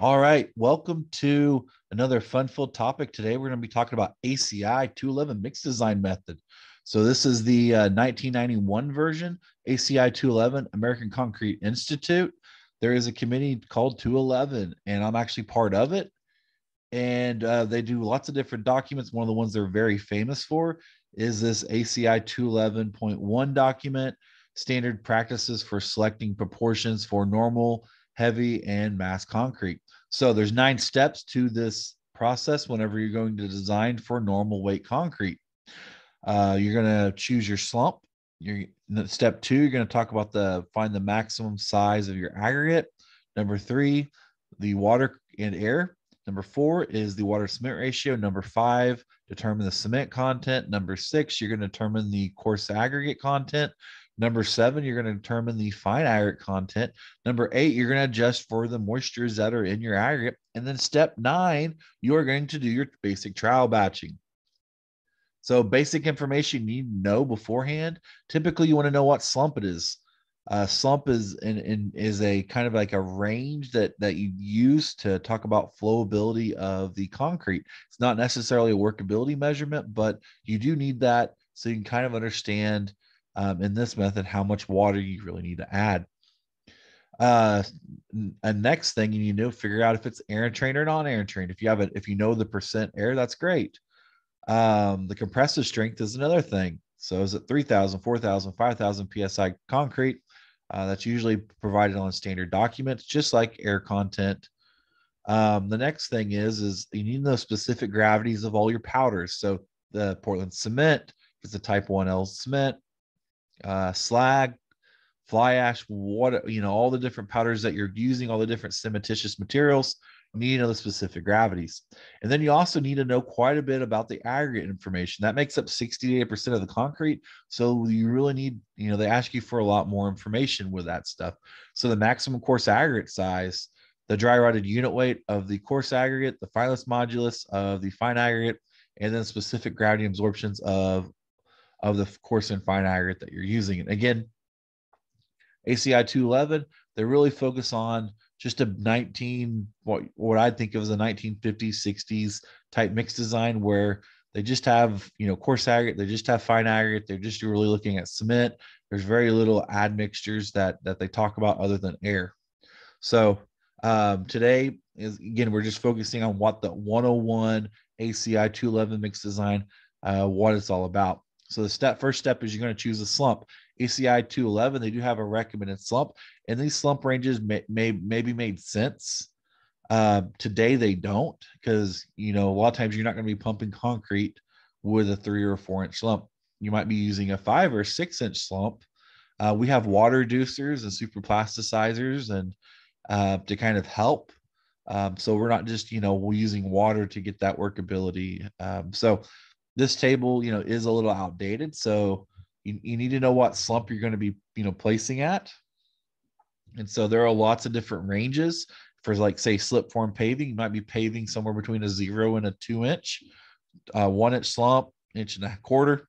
All right, welcome to another fun-filled topic. Today we're going to be talking about ACI 211 mix design method. So this is the uh, 1991 version, ACI 211 American Concrete Institute. There is a committee called 211, and I'm actually part of it. And uh, they do lots of different documents. One of the ones they're very famous for is this ACI 211.1 document, standard practices for selecting proportions for normal, heavy, and mass concrete. So there's nine steps to this process whenever you're going to design for normal weight concrete. Uh, you're going to choose your slump. You're, step two, you're going to talk about the find the maximum size of your aggregate. Number three, the water and air. Number four is the water cement ratio. Number five, determine the cement content. Number six, you're going to determine the coarse aggregate content. Number seven, you're going to determine the fine aggregate content. Number eight, you're going to adjust for the moistures that are in your aggregate. And then step nine, you are going to do your basic trial batching. So basic information you need to know beforehand. Typically, you want to know what slump it is. Uh, slump is in, in, is a kind of like a range that that you use to talk about flowability of the concrete. It's not necessarily a workability measurement, but you do need that so you can kind of understand um, in this method how much water you really need to add. Uh, a next thing you need to figure out if it's air entrained or non-air entrained. If you have it, if you know the percent air, that's great. Um, the compressive strength is another thing. So is it 3,000, 4,000, 5,000 PSI concrete? Uh, that's usually provided on standard documents, just like air content. Um, the next thing is, is you need to know specific gravities of all your powders. So the Portland cement, if it's a type 1L cement, uh, slag, fly ash, water, you know, all the different powders that you're using, all the different cementitious materials. You need to know the specific gravities. And then you also need to know quite a bit about the aggregate information. That makes up 68% of the concrete. So you really need, you know, they ask you for a lot more information with that stuff. So the maximum coarse aggregate size, the dry rodded unit weight of the coarse aggregate, the fineness modulus of the fine aggregate, and then specific gravity absorptions of of the coarse and fine aggregate that you're using. And again, ACI 211, they really focus on just a 19, what, what I think of as a 1950s, 60s type mix design where they just have, you know, coarse aggregate, they just have fine aggregate, they're just really looking at cement. There's very little admixtures that that they talk about other than air. So um, today is again, we're just focusing on what the 101 ACI 211 mix design, uh, what it's all about. So the step first step is you're going to choose a slump. ACI 211, they do have a recommended slump, and these slump ranges may, may maybe made sense. Uh, today they don't because you know a lot of times you're not going to be pumping concrete with a three or four inch slump. You might be using a five or six inch slump. Uh, we have water reducers and super plasticizers and uh, to kind of help. Um, so we're not just you know using water to get that workability. Um, so this table, you know, is a little outdated. So you, you need to know what slump you're going to be, you know, placing at. And so there are lots of different ranges for like say slip form paving. You might be paving somewhere between a zero and a two inch, uh, one inch slump, inch and a quarter.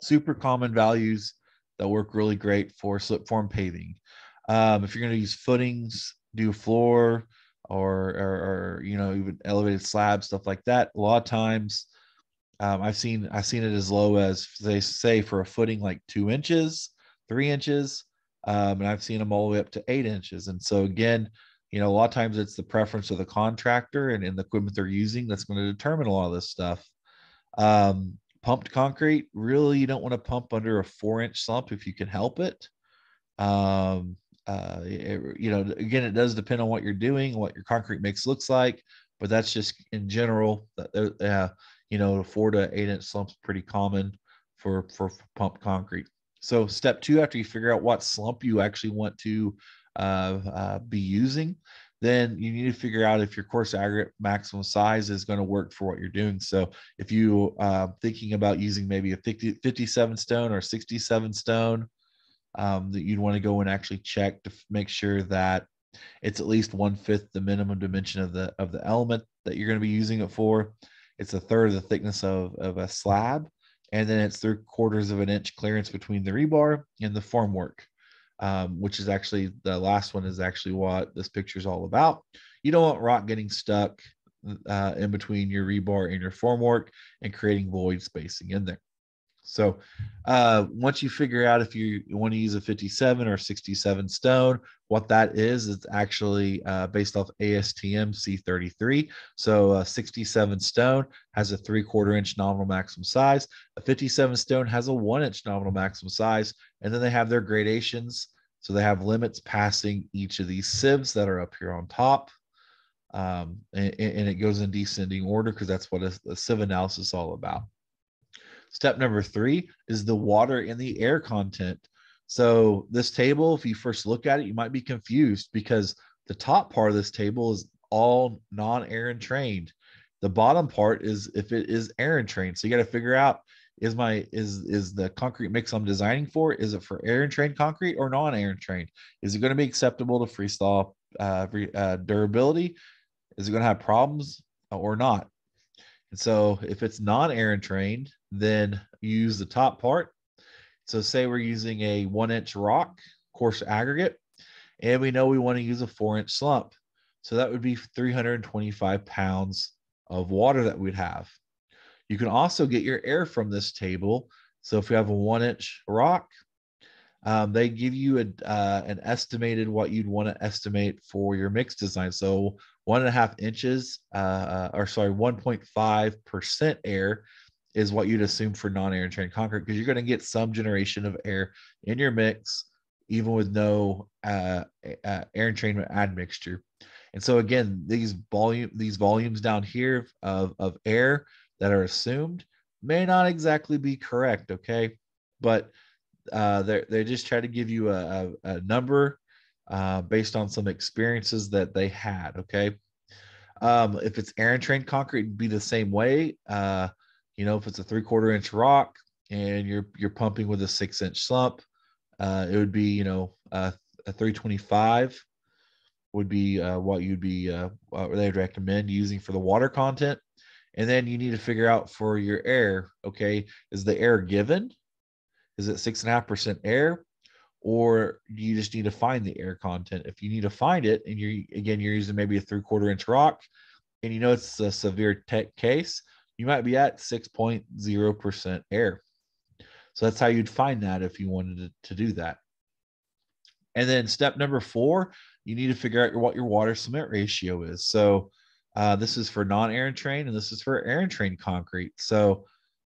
Super common values that work really great for slip form paving. Um, if you're going to use footings, do floor, or, or, or you know even elevated slab stuff like that, a lot of times um, I've seen I've seen it as low as they say for a footing like two inches, three inches, um, and I've seen them all the way up to eight inches. And so again, you know, a lot of times it's the preference of the contractor and, and the equipment they're using that's going to determine a lot of this stuff. Um, pumped concrete, really, you don't want to pump under a four inch slump if you can help it. Um, uh, it, you know, again, it does depend on what you're doing, what your concrete mix looks like, but that's just in general. Uh, you know, four to eight inch slumps pretty common for, for pump concrete. So step two, after you figure out what slump you actually want to uh, uh, be using, then you need to figure out if your coarse aggregate maximum size is going to work for what you're doing. So if you uh, thinking about using maybe a 50, 57 stone or 67 stone, um, that you'd want to go and actually check to make sure that it's at least one fifth the minimum dimension of the of the element that you're going to be using it for. It's a third of the thickness of, of a slab, and then it's three quarters of an inch clearance between the rebar and the formwork. um, which is actually the last one is actually what this picture is all about. You don't want rock getting stuck uh, in between your rebar and your formwork and creating void spacing in there. So uh, once you figure out if you want to use a 57 or 67 stone, what that is, it's actually uh, based off ASTM C33. So a 67 stone has a three quarter inch nominal maximum size. A 57 stone has a one inch nominal maximum size. And then they have their gradations. So they have limits passing each of these sieves that are up here on top. Um, and, and, it goes in descending order because that's what a, a sieve analysis is all about. Step number three is the water and the air content. So this table, if you first look at it, you might be confused because the top part of this table is all non-air entrained. The bottom part is if it is air entrained. So you got to figure out is my is is the concrete mix I'm designing for is it for air entrained concrete or non-air entrained? Is it going to be acceptable to freeze-thaw uh, uh, durability? Is it going to have problems or not? And so if it's non-air entrained, then use the top part. So say we're using a one inch rock coarse aggregate, and we know we want to use a four inch slump. So that would be 325 pounds of water that we'd have. You can also get your air from this table. So if you have a one inch rock, um, they give you a, uh, an estimated what you'd want to estimate for your mix design. So one and a half inches, uh, uh or sorry, 1.5% air is what you'd assume for non-air entrained concrete because you're going to get some generation of air in your mix even with no uh, uh, air entrainment admixture. And so again these volume these volumes down here of, of air that are assumed may not exactly be correct okay? But uh, they just try to give you a, a, a number uh, based on some experiences that they had okay? Um, if it's air entrained concrete it'd be the same way uh, you know, if it's a three quarter inch rock and you're you're pumping with a six inch slump, uh, it would be you know a 325 would be uh, what you'd be uh, what they'd recommend using for the water content. And then you need to figure out for your air. Okay, is the air given? Is it six and a half percent air? Or you just need to find the air content? If you need to find it, and you're again you're using maybe a three quarter inch rock, and you know it's a severe tech case, you might be at 6.0% air. So that's how you'd find that if you wanted to, do that. And then step number four, you need to figure out what your water cement ratio is. So uh, this is for non-air entrained and this is for air entrained concrete. So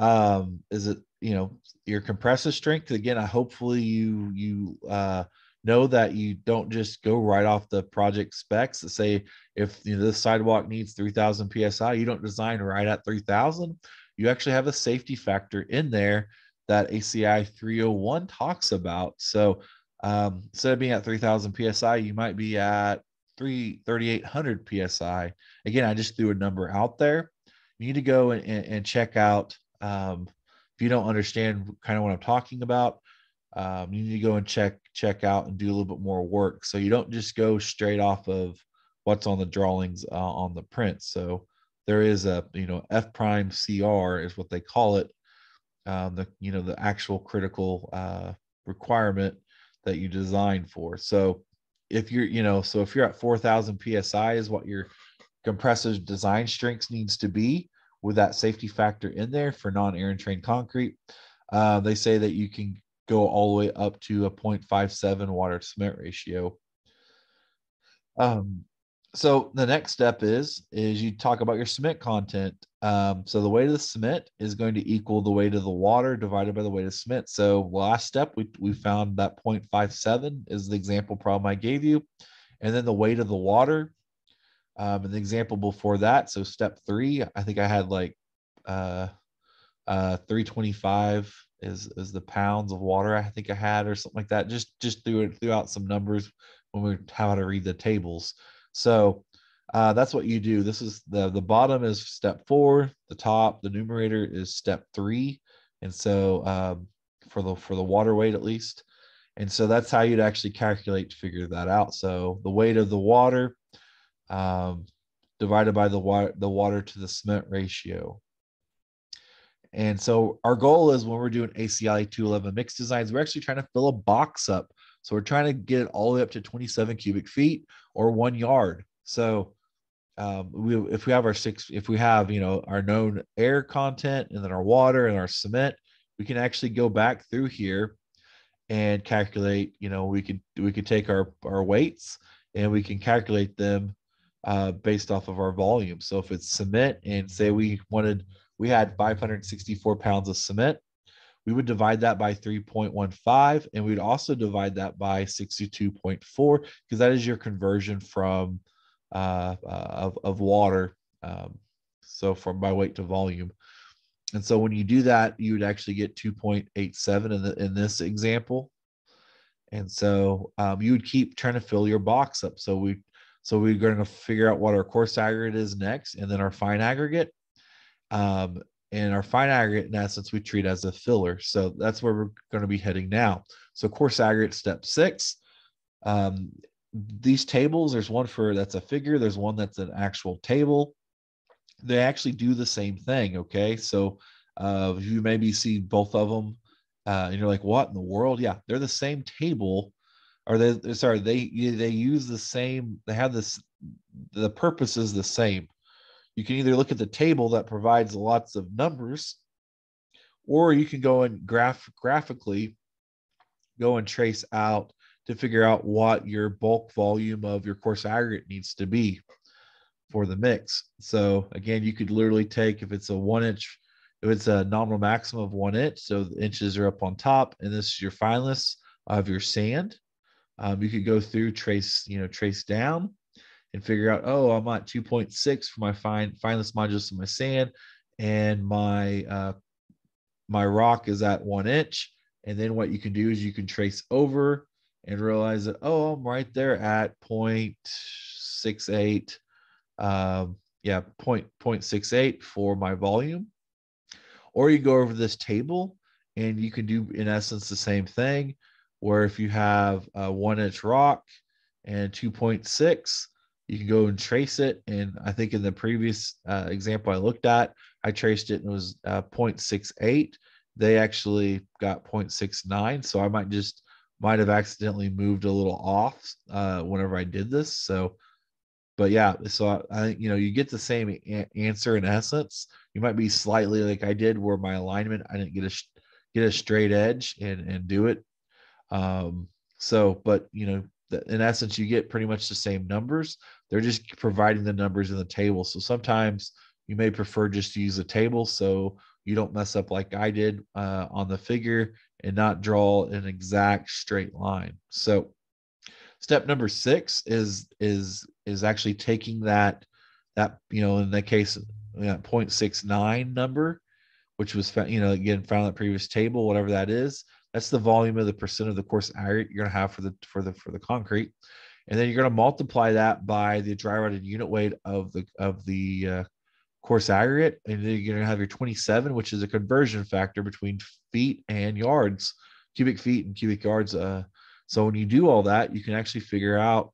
um, is it, you know, your compressive strength? Again, I hopefully you, you, uh, know that you don't just go right off the project specs to say if you know, this sidewalk needs 3000 psi you don't design right at 3000 you actually have a safety factor in there that aci 301 talks about. So um, instead of being at 3000 psi you might be at 3 3800 psi again i just threw a number out there. You need to go and, and check out um, if you don't understand kind of what i'm talking about um, you need to go and check check out and do a little bit more work. So you don't just go straight off of what's on the drawings uh, on the print. So there is a you know f prime cr is what they call it um, the you know the actual critical uh, requirement that you design for. So if you're you know so if you're at 4000 psi is what your compressive design strength needs to be with that safety factor in there for non-air entrained concrete uh, they say that you can go all the way up to a 0.57 water cement ratio. Um, so the next step is is you talk about your cement content. Um, so the weight of the cement is going to equal the weight of the water divided by the weight of cement. So last step we we found that 0.57 is the example problem I gave you, and then the weight of the water. Um, and the example before that, so step three, I think I had like uh, uh, 325 is is the pounds of water I think I had or something like that. Just just threw it threw out some numbers when we how to read the tables. So uh, that's what you do. This is the the bottom is step four. The top, the numerator is step three, and so um, for the for the water weight at least, and so that's how you'd actually calculate to figure that out. So the weight of the water um, divided by the water the water to the cement ratio. And so our goal is when we're doing ACI 211 mix designs, we're actually trying to fill a box up. So we're trying to get it all the way up to 27 cubic feet or one yard. So um, we, if we have our six, if we have, you know, our known air content and then our water and our cement, we can actually go back through here and calculate, you know, we could, we could take our, our weights and we can calculate them uh, based off of our volume. So if it's cement and say we wanted, we had 564 pounds of cement, we would divide that by 3.15 and we'd also divide that by 62.4 because that is your conversion from uh, uh, of, of water. Um, so from by weight to volume. And so when you do that, you would actually get 2.87 in, the, in this example. And so um, you would keep trying to fill your box up. So we so we're going to figure out what our coarse aggregate is next, and then our fine aggregate. Um, and our fine aggregate, in essence, we treat as a filler. So that's where we're going to be heading now. So coarse aggregate step six. Um, these tables, there's one for that's a figure, there's one that's an actual table. They actually do the same thing. Okay. So uh, you maybe see both of them uh, and you're like, what in the world? Yeah, they're the same table. Or they sorry, they they use the same, they have this the purpose is the same. You can either look at the table that provides lots of numbers, or you can go and graph graphically go and trace out to figure out what your bulk volume of your coarse aggregate needs to be for the mix. So again, you could literally take if it's a one inch, if it's a nominal maximum of one inch, so the inches are up on top, and this is your fineness of your sand. Um, you could go through, trace, you know, trace down and figure out, oh, I'm at 2.6 for my fine fineness modulus of my sand, and my uh, my rock is at one inch. And then what you can do is you can trace over and realize that, oh, I'm right there at 0.68. Um, yeah, point, 0.68 for my volume. Or you go over this table and you can do, in essence, the same thing, where if you have a one inch rock and 2.6, you can go and trace it. And I think in the previous uh, example I looked at, I traced it and it was uh, 0.68. They actually got 0.69. So I might just might have accidentally moved a little off uh, whenever I did this. So, but yeah, so I, you know you get the same a- answer in essence. You might be slightly like I did, where my alignment I didn't get a get a straight edge and and do it. Um, so, but you know, in essence, you get pretty much the same numbers. They're just providing the numbers in the table. So sometimes you may prefer just to use a table so you don't mess up like I did uh, on the figure and not draw an exact straight line. So step number six is is is actually taking that that you know in that case that 0.69 number which was you know again found that previous table whatever that is that's the volume of the percent of the coarse aggregate you're going to have for the for the for the concrete and then you're going to multiply that by the dry rodded unit weight of the of the uh, coarse aggregate, and then you're going to have your 27, which is a conversion factor between feet and yards, cubic feet and cubic yards. Uh, so when you do all that, you can actually figure out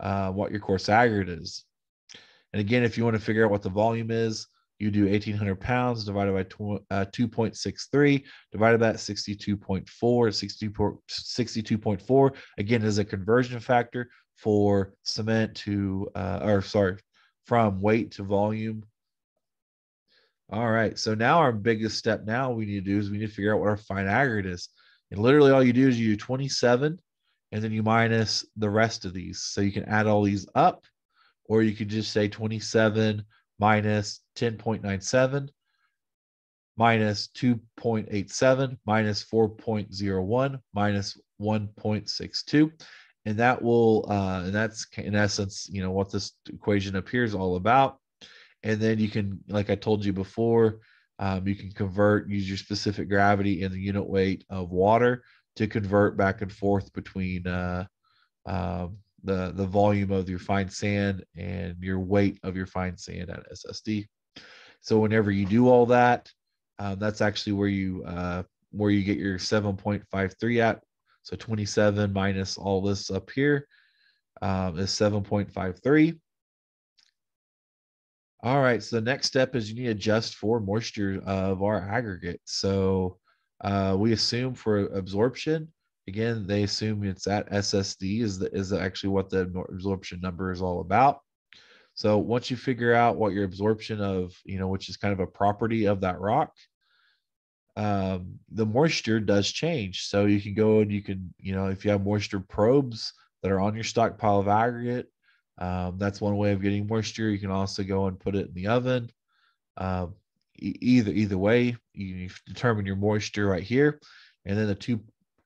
uh, what your coarse aggregate is. And again, if you want to figure out what the volume is, you do 1800 pounds divided by tw- uh, 2.63 divided by 62.4 62.4 again is a conversion factor for cement to uh, or sorry from weight to volume all right. So now our biggest step now we need to do is we need to figure out what our fine aggregate is. And literally all you do is you do 27 and then you minus the rest of these. So you can add all these up, or you could just say 27 minus 10.97 minus 2.87 minus 4.01 minus 1.62 and that will uh and that's in essence you know what this equation appears all about. And then you can like i told you before um, you can convert use your specific gravity and the unit weight of water to convert back and forth between uh, um, the the volume of your fine sand and your weight of your fine sand at ssd so whenever you do all that um, that's actually where you uh, where you get your 7.53 at so 27 minus all this up here um, is 7.53 all right. So the next step is you need to adjust for moisture of our aggregate. So uh, we assume for absorption, Again, they assume it's at SSD is the, is actually what the absorption number is all about. So once you figure out what your absorption of, you know, which is kind of a property of that rock, um, the moisture does change. So you can go and you can, you know, if you have moisture probes that are on your stockpile of aggregate, um, that's one way of getting moisture. You can also go and put it in the oven. Um, either either way, you determine your moisture right here, and then the two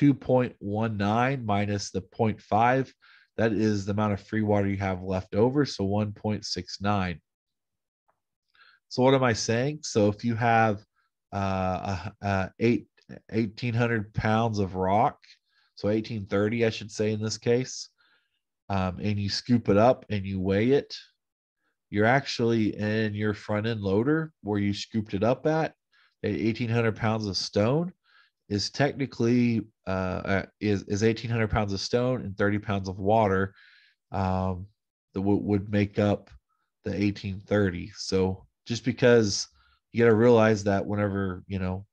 2.19 minus the 0.5 that is the amount of free water you have left over. So 1.69. So what am I saying? So if you have uh, uh, eight, 1,800 pounds of rock, so 1830, I should say in this case, um, and you scoop it up and you weigh it, you're actually in your front end loader where you scooped it up at, at 1,800 pounds of stone is technically uh, uh is is 1,800 pounds of stone and 30 pounds of water um, that w- would make up the 1830. So just because you got to realize that whenever you know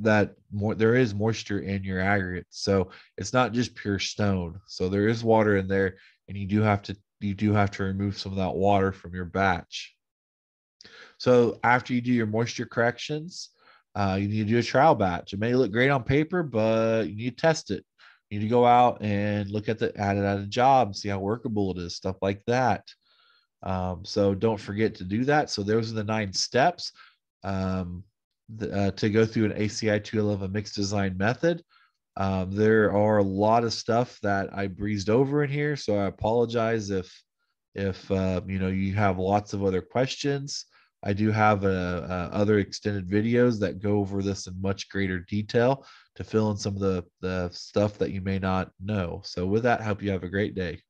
that more there is moisture in your aggregate, so it's not just pure stone. So there is water in there, and you do have to you do have to remove some of that water from your batch. So after you do your moisture corrections, uh, you need to do a trial batch. It may look great on paper, but you need to test it. You need to go out and look at the at it at a job, see how workable it is, stuff like that. Um, so don't forget to do that. So those are the nine steps um, the, uh, to go through an ACI 211 mixed design method. Um, there are a lot of stuff that I breezed over in here, so I apologize if if uh, you know you have lots of other questions. I do have a, a other extended videos that go over this in much greater detail to fill in some of the, the stuff that you may not know. So with that, hope you have a great day.